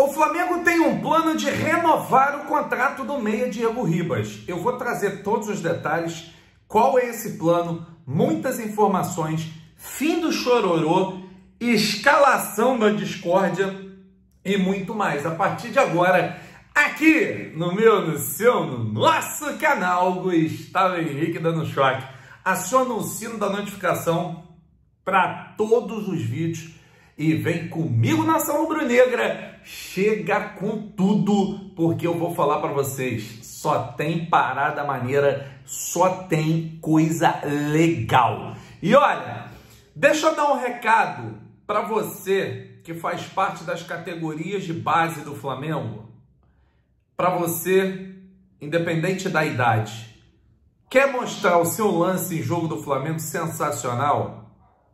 O Flamengo tem um plano de renovar o contrato do meia Diego Ribas. Eu vou trazer todos os detalhes, qual é esse plano, muitas informações, fim do chororô, escalação da discórdia e muito mais. A partir de agora, aqui no meu, no seu, no nosso canal Gustavo Henrique dando choque. Aciona o sino da notificação para todos os vídeos e vem comigo Nação Rubro-Negra. Chega com tudo, porque eu vou falar para vocês, só tem parada maneira, só tem coisa legal. E olha, deixa eu dar um recado para você que faz parte das categorias de base do Flamengo. Para você, independente da idade, quer mostrar o seu lance em jogo do Flamengo sensacional?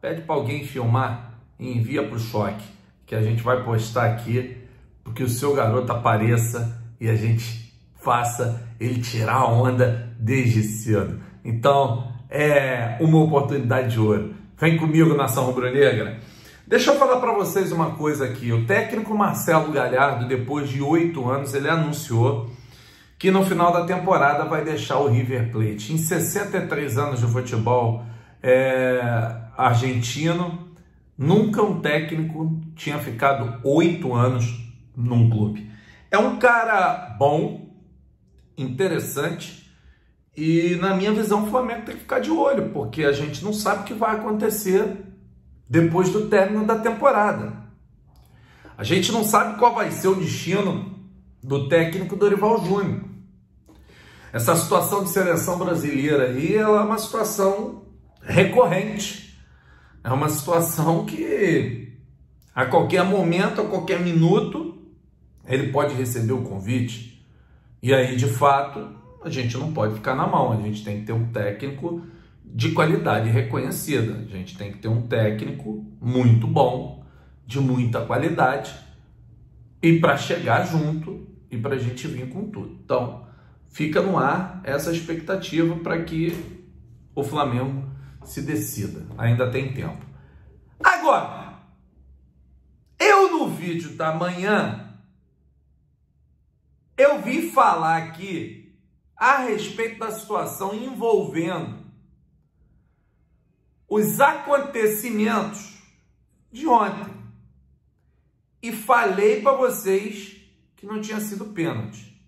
Pede para alguém filmar e envia para o choque, que a gente vai postar aqui, porque o seu garoto apareça e a gente faça ele tirar a onda desde cedo. Então, é uma oportunidade de ouro. Vem comigo, nação rubro-negra. Deixa eu falar para vocês uma coisa aqui. O técnico Marcelo Galhardo, depois de oito anos, ele anunciou que no final da temporada vai deixar o River Plate. Em 63 anos de futebol é, argentino, Nunca um técnico tinha ficado oito anos num clube. É um cara bom, interessante, e na minha visão o Flamengo tem que ficar de olho, porque a gente não sabe o que vai acontecer depois do término da temporada. A gente não sabe qual vai ser o destino do técnico Dorival Júnior. Essa situação de seleção brasileira aí é uma situação recorrente é uma situação que a qualquer momento, a qualquer minuto, ele pode receber o convite. E aí, de fato, a gente não pode ficar na mão, a gente tem que ter um técnico de qualidade reconhecida. A gente tem que ter um técnico muito bom, de muita qualidade, e para chegar junto e para a gente vir com tudo. Então, fica no ar essa expectativa para que o Flamengo se decida. Ainda tem tempo. Agora, eu no vídeo da manhã, eu vi falar aqui a respeito da situação envolvendo os acontecimentos de ontem. E falei para vocês que não tinha sido pênalti.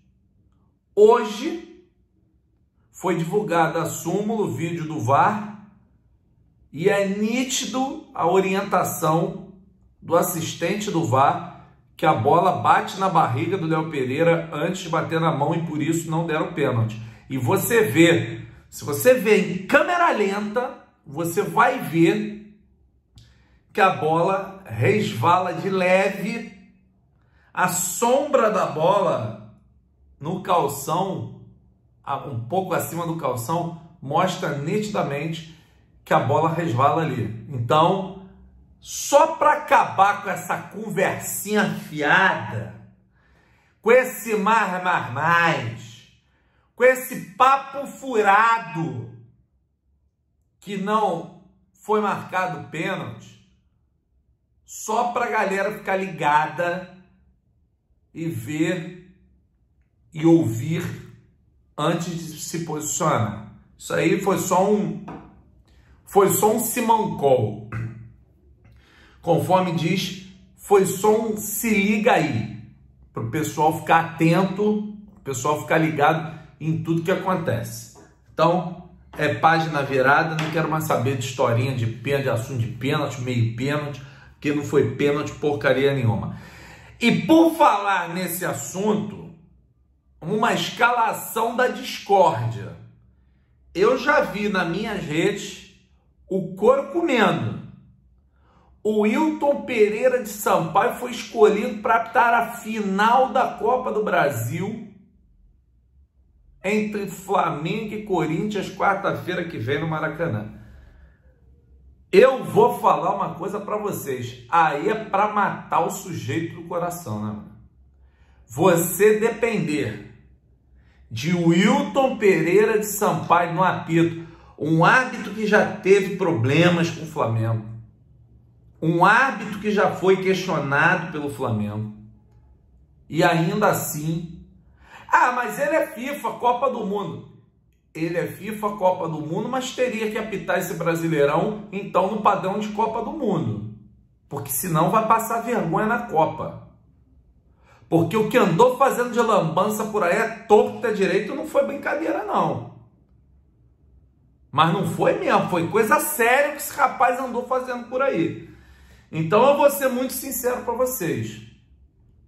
Hoje foi divulgado a súmula, o vídeo do VAR, e é nítido a orientação do assistente do VAR que a bola bate na barriga do Léo Pereira antes de bater na mão e por isso não deram pênalti. E você vê, se você vê em câmera lenta, você vai ver que a bola resvala de leve, a sombra da bola no calção, um pouco acima do calção, mostra nitidamente que a bola resvala ali. Então, só para acabar com essa conversinha fiada, com esse mar, mar, mais, com esse papo furado que não foi marcado pênalti, só para a galera ficar ligada e ver e ouvir antes de se posicionar. Isso aí foi só um foi só um simancol. Conforme diz, foi só um se liga aí. Para o pessoal ficar atento, o pessoal ficar ligado em tudo que acontece. Então, é página virada, não quero mais saber de historinha de pênalti, de assunto de pênalti, meio pênalti, que não foi pênalti porcaria nenhuma. E por falar nesse assunto, uma escalação da discórdia. Eu já vi nas minhas redes o couro comendo. O Wilton Pereira de Sampaio foi escolhido para estar a final da Copa do Brasil entre Flamengo e Corinthians, quarta-feira que vem no Maracanã. Eu vou falar uma coisa para vocês. Aí é para matar o sujeito do coração, né? Você depender de Wilton Pereira de Sampaio no apito um árbitro que já teve problemas com o Flamengo, um árbitro que já foi questionado pelo Flamengo, E ainda assim, ah, mas ele é FIFA, Copa do Mundo. Ele é FIFA, Copa do Mundo, mas teria que apitar esse Brasileirão, então, no padrão de Copa do Mundo. Porque senão vai passar vergonha na Copa. Porque o que andou fazendo de lambança por aí é torto é direito não foi brincadeira, não. Mas não foi mesmo, foi coisa séria que esse rapaz andou fazendo por aí. Então eu vou ser muito sincero para vocês.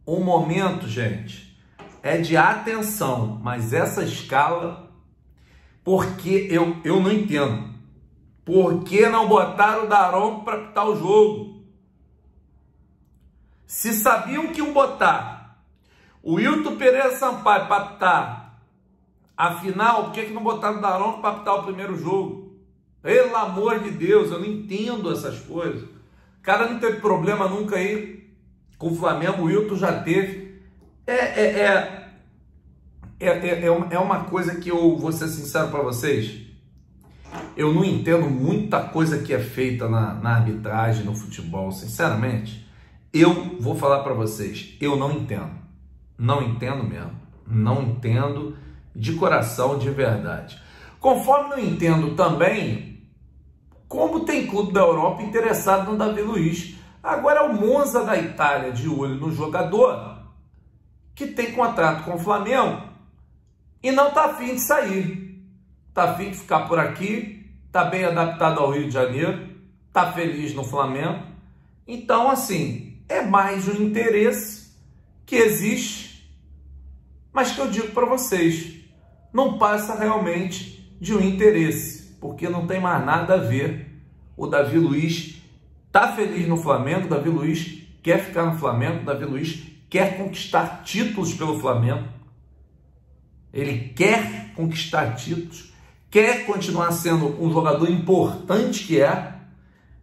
O momento, gente, é de atenção, mas essa escala, porque eu, eu não entendo. Por que não botaram o Daronco para apitar o jogo? Se sabiam que iam botar o Wilton Pereira Sampaio para apitar a final, por que, que não botaram o Daronco para apitar o primeiro jogo? Pelo amor de Deus, eu não entendo essas coisas. O cara não teve problema nunca aí com o Flamengo, o Wilton já teve. É, é, é, é, é, uma coisa que eu vou ser sincero para vocês. Eu não entendo muita coisa que é feita na, na arbitragem, no futebol, sinceramente. Eu vou falar para vocês, eu não entendo. Não entendo mesmo. Não entendo de coração, de verdade. Conforme não entendo também como tem clube da Europa interessado no Davi Luiz. Agora é o Monza da Itália de olho no jogador que tem contrato com o Flamengo e não está afim de sair. Está afim de ficar por aqui, está bem adaptado ao Rio de Janeiro, está feliz no Flamengo. Então, assim, é mais um interesse que existe, mas que eu digo para vocês, não passa realmente de um interesse, porque não tem mais nada a ver o Davi Luiz Tá feliz no Flamengo, Davi Luiz quer ficar no Flamengo, Davi Luiz quer conquistar títulos pelo Flamengo. Ele quer conquistar títulos, quer continuar sendo um jogador importante que é.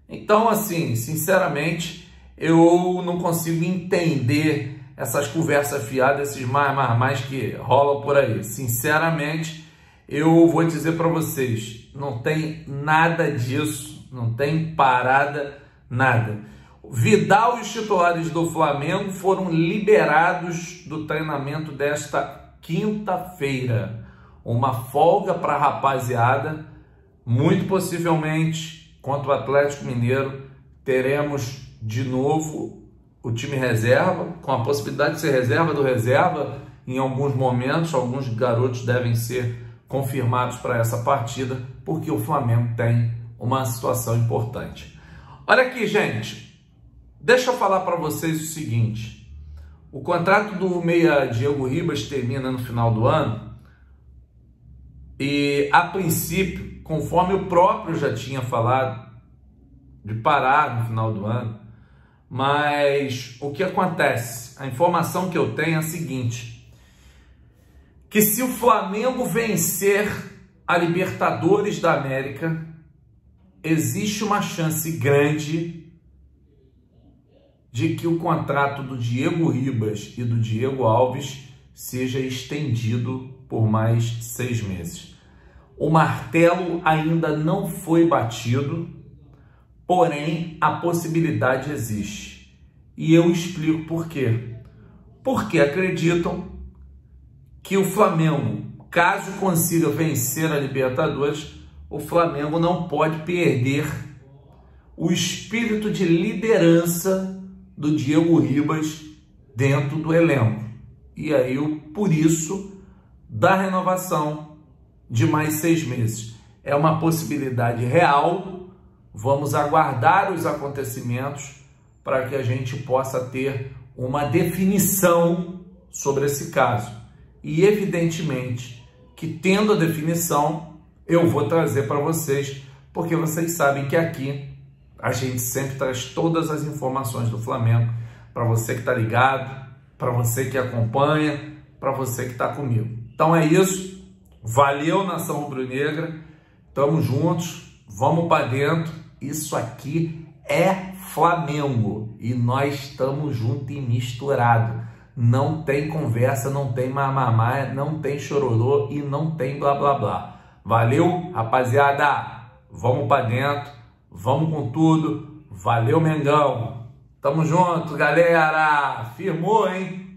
Então, assim, sinceramente, eu não consigo entender essas conversas fiadas, esses mais, mais, mais que rolam por aí. Sinceramente, eu vou dizer para vocês, não tem nada disso, não tem parada Nada. Vidal e os titulares do Flamengo foram liberados do treinamento desta quinta-feira. Uma folga para a rapaziada. Muito possivelmente, contra o Atlético Mineiro, teremos de novo o time reserva, com a possibilidade de ser reserva do reserva em alguns momentos. Alguns garotos devem ser confirmados para essa partida, porque o Flamengo tem uma situação importante. Olha aqui, gente. Deixa eu falar para vocês o seguinte. O contrato do meia Diego Ribas termina no final do ano. E a princípio, conforme o próprio já tinha falado, de parar no final do ano. Mas o que acontece? A informação que eu tenho é a seguinte: que se o Flamengo vencer a Libertadores da América, existe uma chance grande de que o contrato do Diego Ribas e do Diego Alves seja estendido por mais seis meses. O martelo ainda não foi batido, porém a possibilidade existe. E eu explico por quê. Porque acreditam que o Flamengo, caso consiga vencer a Libertadores, o Flamengo não pode perder o espírito de liderança do Diego Ribas dentro do elenco. E aí, por isso, da renovação de mais seis meses. É uma possibilidade real. Vamos aguardar os acontecimentos para que a gente possa ter uma definição sobre esse caso. E, evidentemente, que tendo a definição, eu vou trazer para vocês, porque vocês sabem que aqui a gente sempre traz todas as informações do Flamengo para você que está ligado, para você que acompanha, para você que está comigo. Então é isso. Valeu, nação rubro-negra. Tamo juntos. Vamos para dentro. Isso aqui é Flamengo e nós estamos juntos e misturado. Não tem conversa, não tem mamamá, não tem chororô e não tem blá blá blá. Valeu, rapaziada. Vamos para dentro. Vamos com tudo. Valeu, Mengão. Tamo junto, galera. Firmou, hein?